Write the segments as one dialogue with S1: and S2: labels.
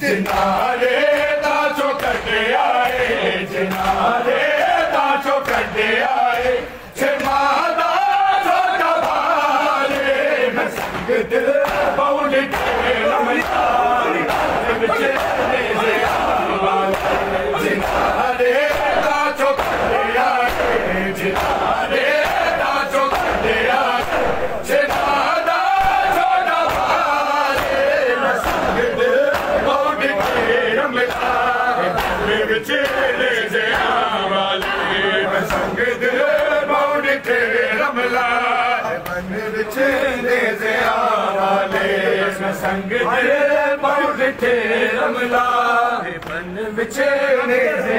S1: जयनाले ता चोके आए चिनारे Yeah. दे दे आले संग दे पर ठे रमला बन बिछे दे दे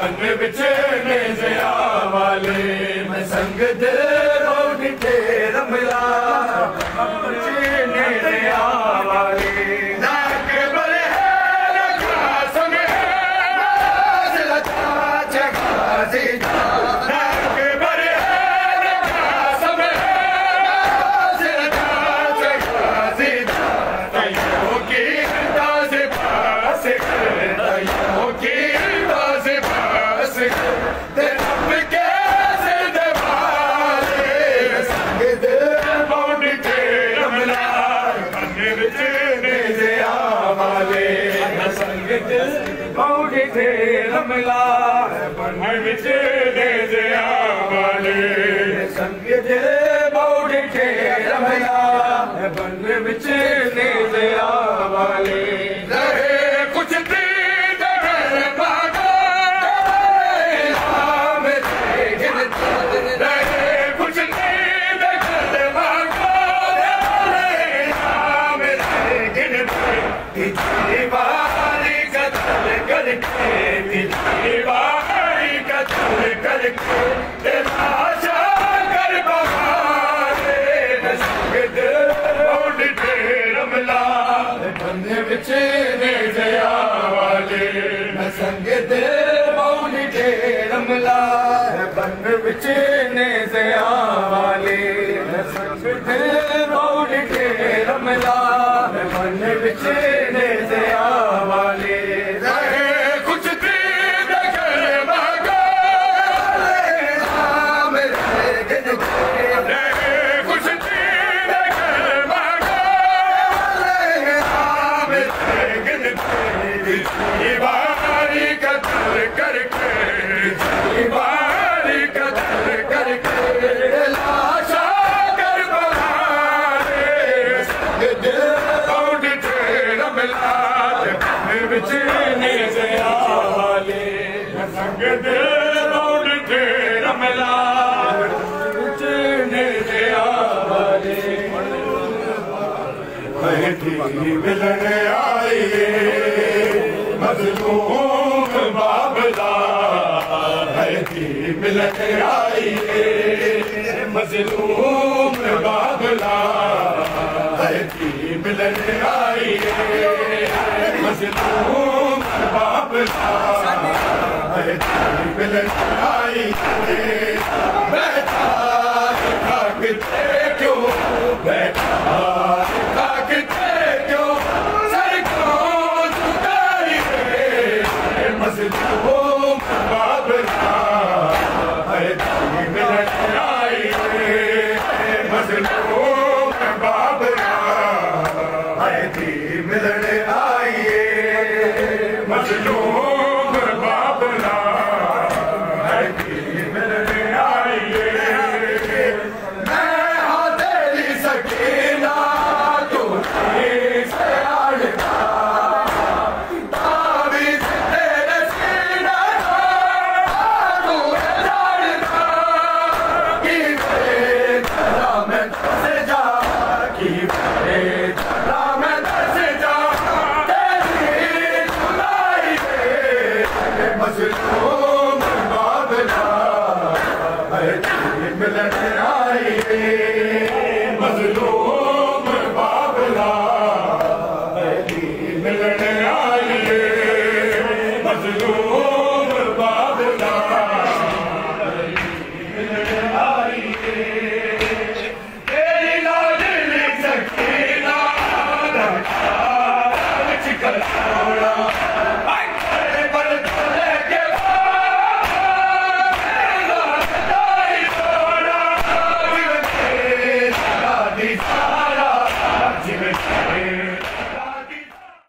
S1: I'm gonna be chained to your wall. मिला Yeah. जया न संग रमला। है बन न रमला। है बन मिलन आई मजलूम बाबला। मिलन आई मजलूम बाबला। मिलन आई मजलूम बाबला। चो बचा चो रे बस ओम बाबरा मिलाई रे बस ओम बाबरा लट बसि